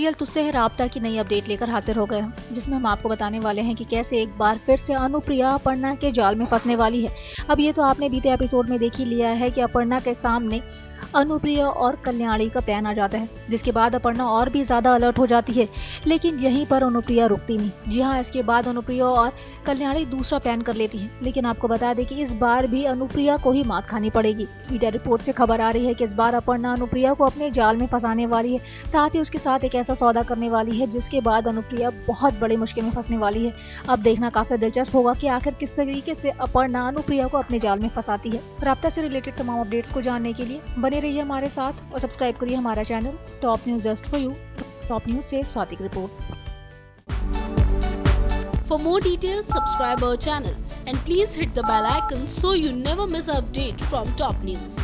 Serial Tujhse Hai Raabta की नई update लेकर हाजिर हो गए हैं जिसमें हम आपको बताने वाले हैं कि कैसे एक बार फिर से अनुप्रिया अपर्णा के जाल में फंसने वाली है। अब ये तो आपने बीते एपिसोड में देख ही लिया है कि अपर्णा के सामने अनुप्रिया और कल्याणी का पैन आ जाता है, जिसके बाद अपर्णा और भी ज़्यादा अलर्ट हो जाती है। लेकिन यहीं पर अनुप्रिया रुकती नहीं। जी हाँ इसके बाद अनुप्रिया और कल्याणी दूसरा पैन कर लेती है। लेकिन आपको बता दें कि इस बार भी अनुप्रिया को ही मात खानी पड़ेगी। मीडिया रिपोर्ट से खबर आ रही है कि इस बार अपर्णा अनुप्रिया को अपने जाल में फंसाने वाली है। साथ ही उसके साथ एक ऐसा सौदा करने वाली है जिसके बाद अनुप्रिया बहुत बड़ी मुश्किल में फंसने वाली है। अब देखना काफ़ी दिलचस्प होगा कि आखिर किस तरीके से अपर्णा अनुप्रिया को अपने जाल में फंसाती है। राब्ता से रिलेटेड तमाम अपडेट्स को जानने के लिए बने रहिए हमारे साथ और सब्सक्राइब करिए हमारा channel top news just for you top news से स्वातिक report For more details, subscribe our channel and please hit the bell icon so you never miss an update from top news.